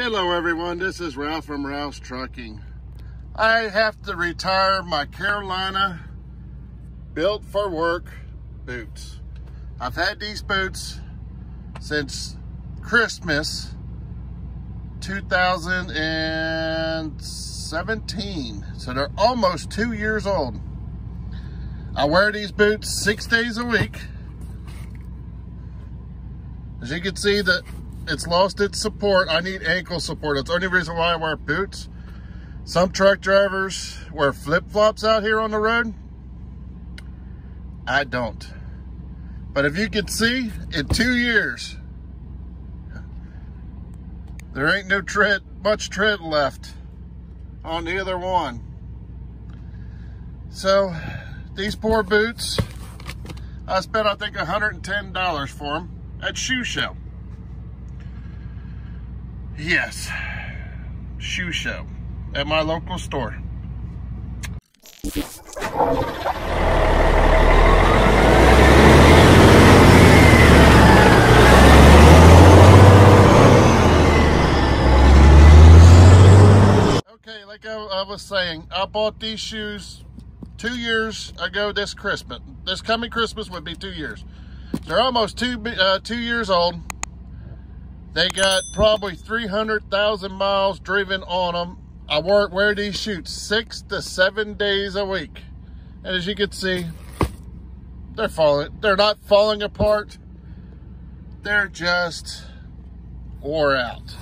Hello everyone, this is Ralph from Ralph's Trucking. I have to retire my Carolina built for work boots. I've had these boots since Christmas 2017. So they're almost two years old. I wear these boots six days a week. As you can see that it's lost its support. I need ankle support. That's the only reason why I wear boots. Some truck drivers wear flip-flops out here on the road. I don't. But if you can see, in two years, there ain't no tread, much tread left on either one. So, these poor boots, I spent, I think, $110 for them at Shoe Show. Yes, Shoe Show at my local store. Okay, like I, was saying, I bought these shoes two years ago this Christmas. This coming Christmas would be two years. They're almost two, uh, two years old. They got probably 300,000 miles driven on them. I wear, wear these shoes six to seven days a week. And as you can see, they're falling. They're not falling apart. They're just wore out.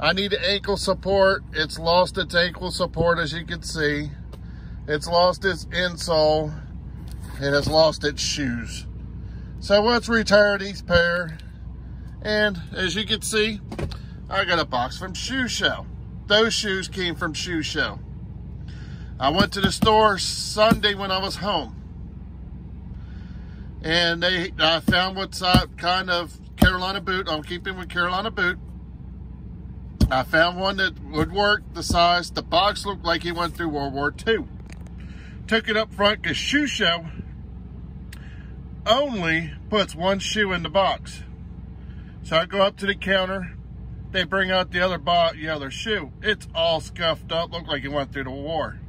I need ankle support. It's lost its ankle support, as you can see. It's lost its insole. It has lost its shoes. So let's retire these pair. And as you can see, I got a box from Shoe Show. Those shoes came from Shoe Show. I went to the store Sunday when I was home. And they, I found what's kind of Carolina boot. I'm keeping with Carolina boot. I found one that would work the size. The box looked like he went through World War II. Took it up front because Shoe Show only puts one shoe in the box. So I go up to the counter. They bring out the other box, the other shoe. It's all scuffed up. Looked like it went through the war.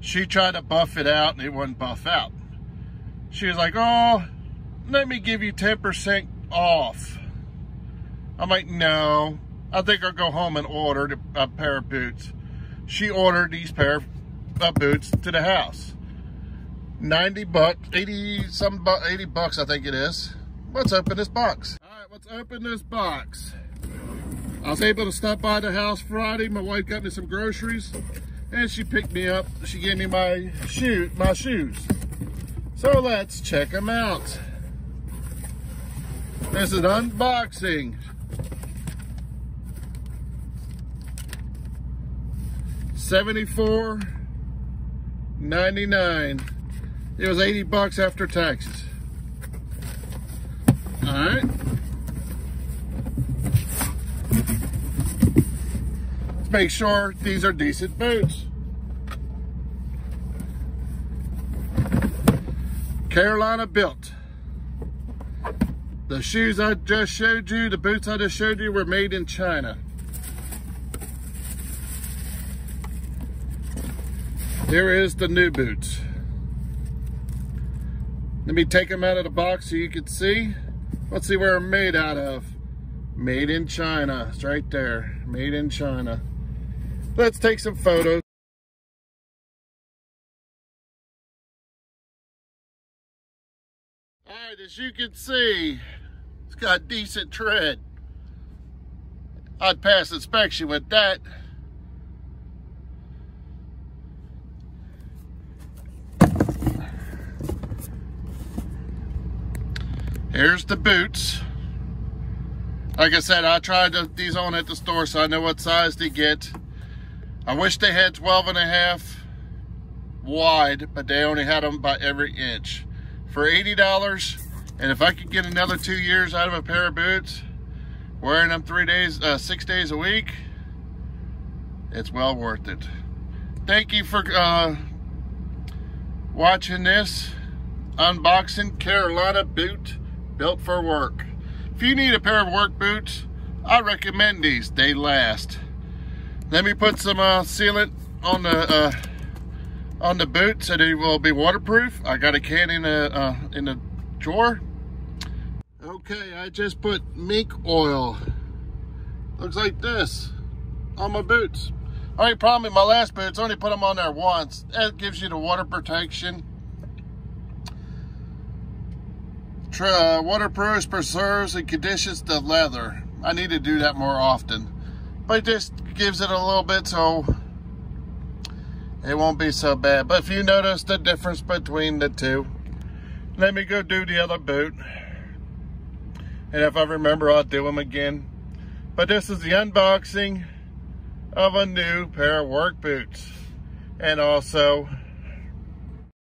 She tried to buff it out and it wouldn't buff out. She was like, oh, let me give you 10% off. I'm like, no, I think I'll go home and order a pair of boots. She ordered these pair of boots to the house. 90 bucks, 80 some 80 bucks I think it is. Let's open this box. All right, let's open this box. I was able to stop by the house Friday. My wife got me some groceries and she picked me up. She gave me my shoe, my shoes. So let's check them out. This is unboxing. Seventy-four ninety-nine. It was 80 bucks after taxes. All right. Let's make sure these are decent boots. Carolina built. The shoes I just showed you, the boots I just showed you were made in China. Here is the new boots. Let me take them out of the box so you can see. Let's see where they're made out of. Made in China. It's right there. Made in China. Let's take some photos. All right, as you can see, it's got decent tread. I'd pass inspection with that. Here's the boots. Like I said, I tried these on at the store so I know what size to get. I wish they had 12 and a half wide, but they only had them by every inch. For $80, and if I could get another two years out of a pair of boots, wearing them three days, uh, six days a week, it's well worth it. Thank you for uh, watching this unboxing Carolina boot built for work. If you need a pair of work boots, I recommend these. They last. Let me put some uh, sealant on the uh, on the boot so they will be waterproof. I got a can in a uh, in a drawer. Okay, I just put mink oil. Looks like this on my boots. Right, problem my last boots, only put them on there once. That gives you the water protection. Uh, waterproof preserves and conditions the leather. I need to do that more often. But it just gives it a little bit so it won't be so bad. But if you notice the difference between the two, let me go do the other boot. And if I remember, I'll do them again. But this is the unboxing of a new pair of work boots. And also